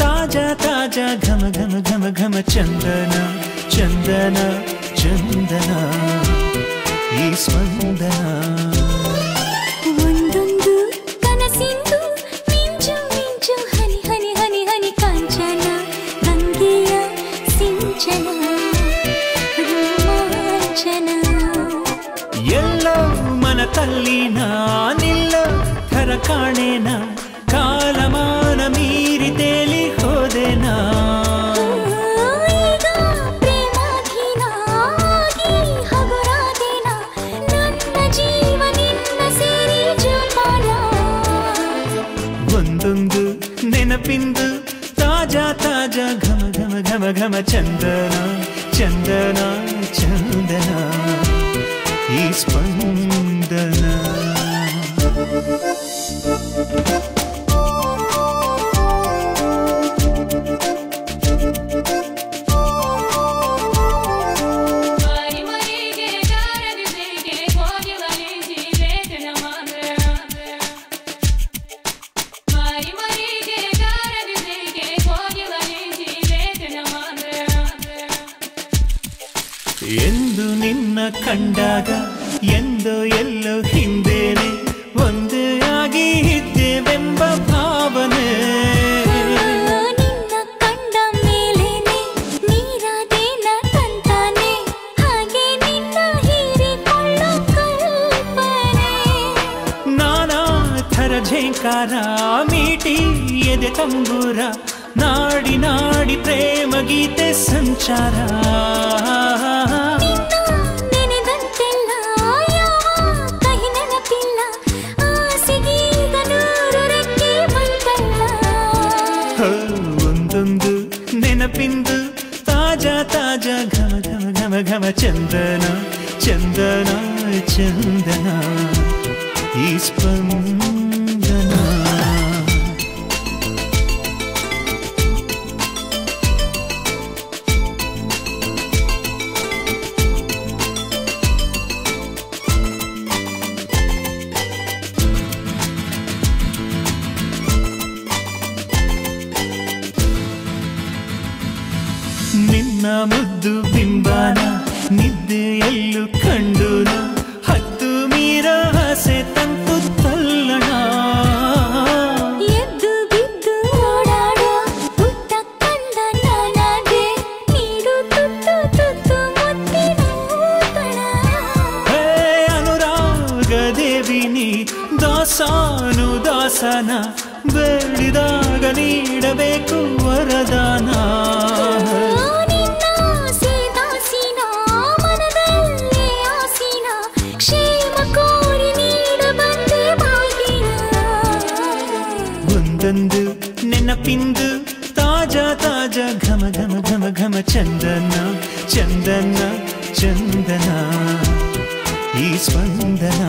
ತಾಜಾ ತಾಜಾ ಘಮ ಘಮ ಘಮ ಘಮ ಚಂದನ ಚಂದನ ಚಂದನ ಈ ಸ್ಪಂದನ ಒಂದೊಂದು ಕನಸಿಂದು ಮಿಂಚು ಮಿಂಚು ಹನಿ ಹನಿ ಹನಿ ಹನಿ ಕಾಂಚನ ಗಂಗೆಯ ಸಿಂಚನ ರೋಮಾಂಚನ ಎಲ್ಲೋ ಮನ ತಲ್ಲಿನ ನಿಲ್ಲ ಥರ ಕಾಣೇನ ಕಾಲಮಾನ ಮೀರಿ ತೇಲಿ ಹೋದೆನಾ ಒಂದೊಂದು ನೆನಪಿಂದು ತಾಜಾ ತಾಜಾ ಘಮ ಘಮ ಘಮ ಘಮ ಚಂದನ ಚಂದನ ಚಂದನ ಈ ಸ್ಪಂದನ. ಎಂದು ನಿನ್ನ ಕಂಡಾಗ ಎಂದೋ ಎಲ್ಲೋ ಹಿಂದೇನೆ ಒಂದೇ ಆಗಿ ಇದ್ದೇವೆಂಬ ಭಾವನೆ. ನಿನ್ನ ಕಂಡ ಮೇಲೇನೆ ನೀರಾದೇನ ತಂತಾನೆ ಹಾಗೆ ನಿನ್ನ ಹೀರಿಕೊಳ್ಳೋ ಕಲ್ಪನೆ. ನಾನಾ ಥರ ಝೇಂಕಾರ ಮೀಟಿ ಎದೆ ತಂಬೂರ ನಾಡಿ ನಾಡಿ ಪ್ರೇಮ ಗೀತೆ ಸಂಚಾರ. ಘಮ ಘಮ ಘಮ ಚಂದನ ಚಂದನ ಚಂದನ ನಿನ್ನ ಮುದ್ದು ಬಿಂಬಾನ ನಿದ್ದೆಯಲ್ಲೂ ಕಂಡು ಹತ್ತು ಮೀರ ಆಸೆ ತಂತು ತಲ್ಲಣ. ಎದ್ದು ಬಿದ್ದು ಓಡಾಡೋ ಪುಟ್ಟ ಕಂದ ನಾನಾದೆ ನೀಡು ತುತ್ತು ತುತ್ತು ಮುತ್ತಿನ ಊತಣ. ಹೇ ಅನುರಾಗ ದೇವಿನಿ ದಾಸಾನು ದಾಸನ ಬೇಡಿದಾಗ ನೀಡಬೇಕು ಒಂದೊಂದು ನೆನಪಿಂದು ತಾಜಾ ತಾಜಾ ಘಮ ಘಮ ಘಮ ಘಮ ಚಂದನ ಚಂದನ ಚಂದನ ಈ ಸ್ಪಂದನ